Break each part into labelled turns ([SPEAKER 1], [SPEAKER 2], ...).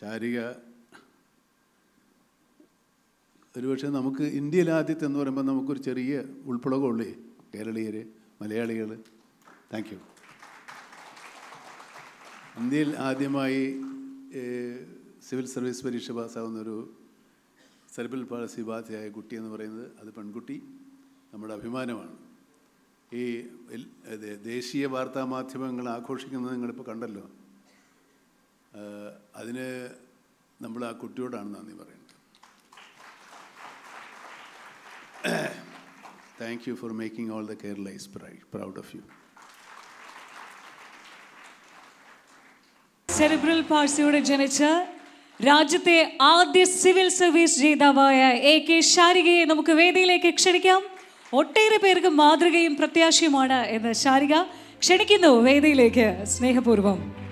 [SPEAKER 1] ശാരിക ഒരുപക്ഷെ നമുക്ക് ഇന്ത്യയിൽ ആദ്യത്തെ എന്ന് പറയുമ്പോൾ നമുക്കൊരു ചെറിയ ഉൾപ്പുളകമുള്ളേ കേരളീയർ മലയാളികൾ താങ്ക് യു ഇന്ത്യയിൽ ആദ്യമായി സിവിൽ സർവീസ് പരീക്ഷ പാസ്സാകുന്നൊരു ഒരു സെർബിൾ പാളസി ബാധയായ കുട്ടി എന്ന് പറയുന്നത് അത് പെൺകുട്ടി. നമ്മുടെ അഭിമാനമാണ്. ഈ ദേശീയ വാർത്താ മാധ്യമങ്ങൾ ആഘോഷിക്കുന്നത് നിങ്ങളിപ്പോൾ കണ്ടല്ലോ. അതിന് നമ്മൾ ആ കുട്ടിയോടാണ് നന്ദി പറയുന്നത്. Thank you for making all the Kerala is proud of you
[SPEAKER 2] cerebral പാഴ്സിയോടെ ജനിച്ച രാജ്യത്തെ ആദ്യ സിവിൽ സർവീസ് ജേതാവായ എ കെ ശാരികയെ നമുക്ക് വേദിയിലേക്ക് ക്ഷണിക്കാം. ഒട്ടേറെ പേർക്ക് മാതൃകയും പ്രത്യാശയുമാണ് എന്ന് ശാരിക ക്ഷണിക്കുന്നു വേദിയിലേക്ക്. സ്നേഹപൂർവം.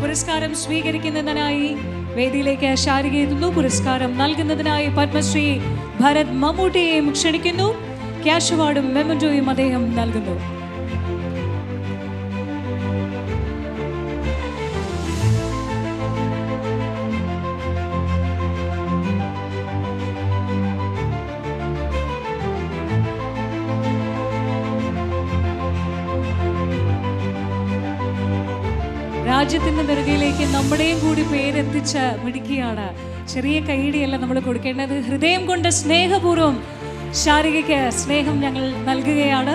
[SPEAKER 2] പുരസ്കാരം സ്വീകരിക്കുന്നതിനായി വേദിയിലേക്ക് ശാരിക എത്തുന്നു. പുരസ്കാരം നൽകുന്നതിനായി പത്മശ്രീ ഭരത് മമ്മൂട്ടിയെയും ക്ഷണിക്കുന്നു. ക്യാഷ് അവാർഡും മെമന്റോയും അദ്ദേഹം നൽകുന്നു. രാജ്യത്തിന്റെ നെറുകയിലേക്ക് നമ്മുടെയും കൂടി പേരെത്തിച്ച് മിടുക്കിയാണ്. ചെറിയ കൈയിടിയല്ല നമ്മൾ കൊടുക്കേണ്ടത്. ഹൃദയം കൊണ്ട് സ്നേഹപൂർവം ശാരികയ്ക്ക് സ്നേഹം ഞങ്ങൾ നൽകുകയാണ്.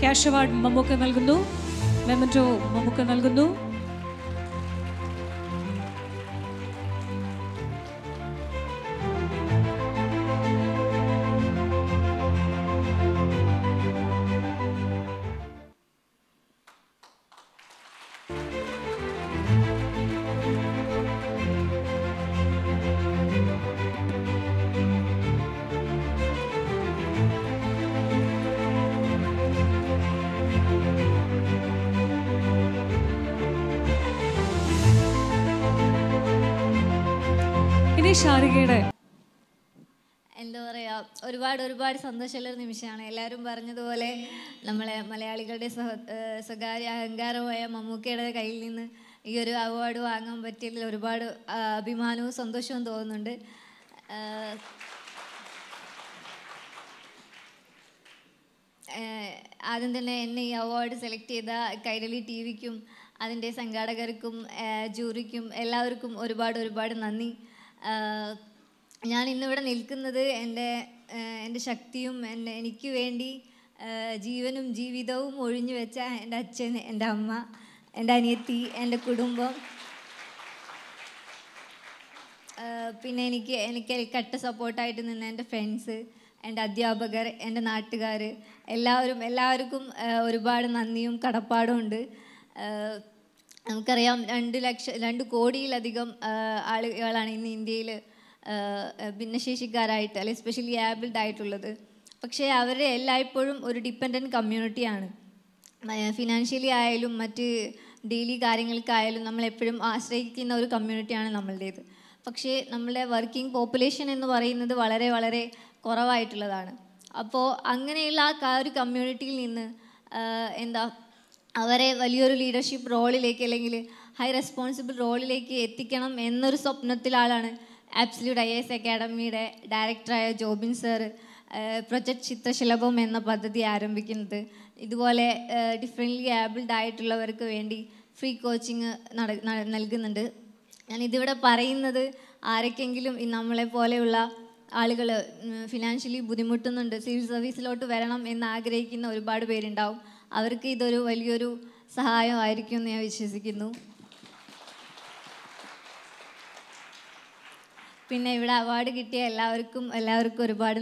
[SPEAKER 2] ക്യാഷ് അവാർഡ് മമ്മൂക്ക നൽകുന്നു. മെമന്റോ മമ്മൂക്ക നൽകുന്നു. ഇനി
[SPEAKER 3] എന്താ പറയാ ഒരുപാട് ഒരുപാട് സന്തോഷമുള്ള നിമിഷമാണ്. എല്ലാവരും പറഞ്ഞതുപോലെ നമ്മളെ മലയാളികളുടെ സഹ സ്വകാര്യ അഹങ്കാരമായ മമ്മൂക്കയുടെ കയ്യിൽ നിന്ന് ഈ ഒരു അവാർഡ് വാങ്ങാൻ പറ്റിയതിൽ ഒരുപാട് അഭിമാനവും സന്തോഷവും തോന്നുന്നുണ്ട്. ആദ്യം തന്നെ എന്നെ ഈ അവാർഡ് സെലക്ട് ചെയ്ത കൈരളി ടി വിക്കും അതിന്റെ സംഘാടകർക്കും ജൂറിക്കും എല്ലാവർക്കും ഒരുപാട് ഒരുപാട് നന്ദി. ഞാൻ ഇന്നിവിടെ നിൽക്കുന്നത് എന്റെ എന്റെ ശക്തിയും എന്റെ എനിക്ക് വേണ്ടി ജീവനും ജീവിതവും ഒഴിഞ്ഞു വെച്ച എന്റെ അച്ഛൻ എന്റെ അമ്മ എന്റെ അനിയത്തി എന്റെ കുടുംബം. പിന്നെ എനിക്ക് എനിക്ക് കട്ട സപ്പോർട്ടായിട്ട് നിന്ന എന്റെ ഫ്രണ്ട്സ് എന്റെ അധ്യാപകർ എന്റെ നാട്ടുകാർ എല്ലാവരും എല്ലാവർക്കും ഒരുപാട് നന്ദിയും കടപ്പാടും ഉണ്ട്. നമുക്കറിയാം രണ്ട് ലക്ഷം രണ്ട് കോടിയിലധികം ആളുകളാണ് ഇന്ന് ഇന്ത്യയിൽ ഭിന്നശേഷിക്കാരായിട്ട് അല്ലെങ്കിൽ സ്പെഷ്യലി ആബിൾഡ് ആയിട്ടുള്ളത്. പക്ഷേ അവരെ എല്ലായ്പ്പോഴും ഒരു ഡിപ്പെൻഡന്റ് കമ്മ്യൂണിറ്റിയാണ് ഫിനാൻഷ്യലി ആയാലും മറ്റ് ഡെയിലി കാര്യങ്ങൾക്കായാലും നമ്മൾ എപ്പോഴും ആശ്രയിക്കുന്ന ഒരു കമ്മ്യൂണിറ്റിയാണ് നമ്മളുടേത്. പക്ഷേ നമ്മളുടെ വർക്കിംഗ് പോപ്പുലേഷൻ എന്ന് പറയുന്നത് വളരെ വളരെ കുറവായിട്ടുള്ളതാണ്. അപ്പോൾ അങ്ങനെയുള്ള ആ ഒരു കമ്മ്യൂണിറ്റിയിൽ നിന്ന് എന്താ അവരെ വലിയൊരു ലീഡർഷിപ്പ് റോളിലേക്ക് അല്ലെങ്കിൽ ഹൈ റെസ്പോൺസിബിൾ റോളിലേക്ക് എത്തിക്കണം എന്നൊരു സ്വപ്നത്തിലാളാണ് ആബ്സല്യൂട്ട് ഐ എസ് അക്കാഡമിയുടെ ഡയറക്ടറായ ജോബിൻ സാറ് പ്രൊജക്ട് ചിത്രശലഭം എന്ന പദ്ധതി ആരംഭിക്കുന്നത്. ഇതുപോലെ ഡിഫറെന്റ്ലി ആബിൾഡ് ആയിട്ടുള്ളവർക്ക് വേണ്ടി ഫ്രീ കോച്ചിങ് നൽകുന്നുണ്ട്. ഞാൻ ഇതിവിടെ പറയുന്നത് ആരൊക്കെങ്കിലും ഈ നമ്മളെ പോലെയുള്ള ആളുകൾ ഫിനാൻഷ്യലി ബുദ്ധിമുട്ടുന്നുണ്ട് സിവിൽ സർവീസിലോട്ട് വരണം എന്ന് ആഗ്രഹിക്കുന്ന ഒരുപാട് പേരുണ്ടാവും. അവർക്ക് ഇതൊരു വലിയൊരു സഹായമായിരിക്കും എന്ന് ഞാൻ വിശ്വസിക്കുന്നു. പിന്നെ ഇവിടെ അവാർഡ് കിട്ടിയ എല്ലാവർക്കും എല്ലാവർക്കും ഒരുപാട്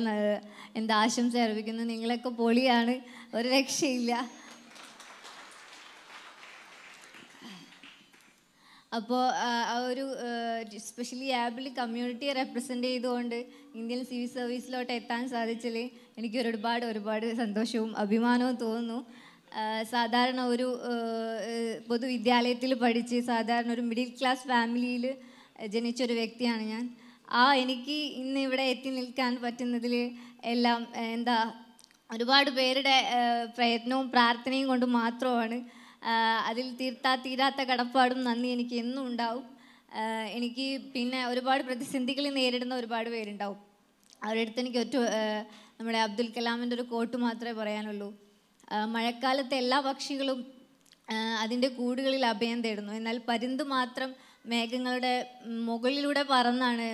[SPEAKER 3] എന്താ ആശംസ അർപ്പിക്കുന്നു. നിങ്ങളൊക്കെ പൊളിയാണ് ഒരു രക്ഷയില്ല. അപ്പോൾ ആ ഒരു സ്പെഷ്യലി ആപ്പിൽ കമ്മ്യൂണിറ്റിയെ റെപ്രസെന്റ് ചെയ്തുകൊണ്ട് ഇന്ത്യൻ സിവിൽ സർവീസിലോട്ട് എത്താൻ സാധിച്ചതിൽ എനിക്ക് ഒരുപാട് ഒരുപാട് സന്തോഷവും അഭിമാനവും തോന്നുന്നു. സാധാരണ ഒരു പൊതുവിദ്യാലയത്തിൽ പഠിച്ച് സാധാരണ ഒരു മിഡിൽ ക്ലാസ് ഫാമിലിയിൽ ജനിച്ചൊരു വ്യക്തിയാണ് ഞാൻ. ആ എനിക്ക് ഇന്ന് ഇവിടെ എത്തി നിൽക്കാൻ പറ്റുന്നതിൽ എല്ലാം എന്താ ഒരുപാട് പേരുടെ പ്രയത്നവും പ്രാർത്ഥനയും കൊണ്ട് മാത്രമാണ് അതിൽ തീർത്താ തീരാത്ത കടപ്പാടും നന്ദി എനിക്ക് എന്നും ഉണ്ടാവും. എനിക്ക് പിന്നെ ഒരുപാട് പ്രതിസന്ധികൾ നേരിടുന്ന ഒരുപാട് പേരുണ്ടാവും. അവരുടെ അടുത്ത് എനിക്ക് ഒറ്റ നമ്മുടെ അബ്ദുൽ കലാമിന്റെ ഒരു കോട്ട് മാത്രമേ പറയാനുള്ളൂ. മഴക്കാലത്തെ എല്ലാ പക്ഷികളും അതിന്റെ കൂടുകളിൽ അഭയം തേടുന്നു. എന്നാൽ പരുന്ത് മാത്രം മേഘങ്ങളുടെ മുകളിലൂടെ പറന്നാണ്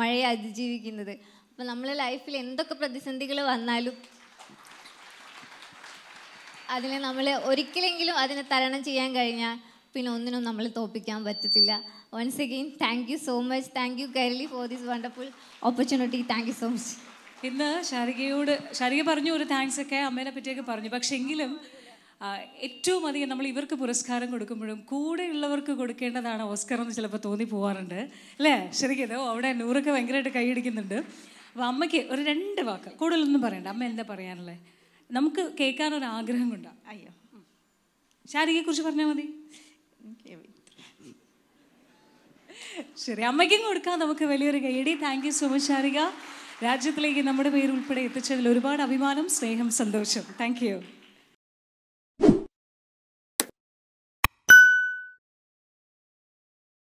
[SPEAKER 3] മഴയെ അതിജീവിക്കുന്നത്. അപ്പം നമ്മളെ ലൈഫിൽ എന്തൊക്കെ പ്രതിസന്ധികൾ വന്നാലും അതിനെ നമ്മൾ ഒരിക്കലെങ്കിലും അതിനെ തരണം ചെയ്യാൻ കഴിഞ്ഞാൽ പിന്നെ ഒന്നിനും നമ്മൾ തോപ്പിക്കാൻ പറ്റത്തില്ല. Once again thank you so much thank you Kairali for this wonderful opportunity thank you so much
[SPEAKER 2] ഇന്ന് ശാരികയോട് ശാരിക പറഞ്ഞു ഒരു താങ്ക്സ് ഒക്കെ അമ്മേനെ പറ്റിയൊക്കെ പറഞ്ഞു. പക്ഷെ എങ്കിലും ഏറ്റവും അധികം നമ്മൾ ഇവർക്ക് പുരസ്കാരം കൊടുക്കുമ്പോഴും കൂടെയുള്ളവർക്ക് കൊടുക്കേണ്ടതാണ് ഓസ്കർ എന്ന് ചിലപ്പോൾ തോന്നി പോവാറുണ്ട്. അല്ലേ? ശരിക്കും ഇത് അവിടെ നൂറൊക്കെ ഭയങ്കരമായിട്ട് കൈയടിക്കുന്നുണ്ട് അപ്പോൾ അമ്മയ്ക്ക് ഒരു രണ്ട് വാക്ക് കൂടുതലൊന്നും പറയണ്ട. അമ്മ എന്താ പറയാനുള്ളത് നമുക്ക് കേൾക്കാൻ ഒരു ആഗ്രഹം കൊണ്ടാണ്
[SPEAKER 4] അയ്യോ.
[SPEAKER 2] ശാരികയെക്കുറിച്ച് പറഞ്ഞാൽ മതി. ശരി അമ്മയ്ക്കും കൊടുക്കാം. നമുക്ക് വലിയൊരു കൈയടി. Thank you so much Sharika. രാജ്യത്തിലേക്ക് നമ്മുടെ പേര് ഉൾപ്പെടെ എത്തിച്ചതിൽ ഒരുപാട് അഭിമാനം സ്നേഹം സന്തോഷം. താങ്ക്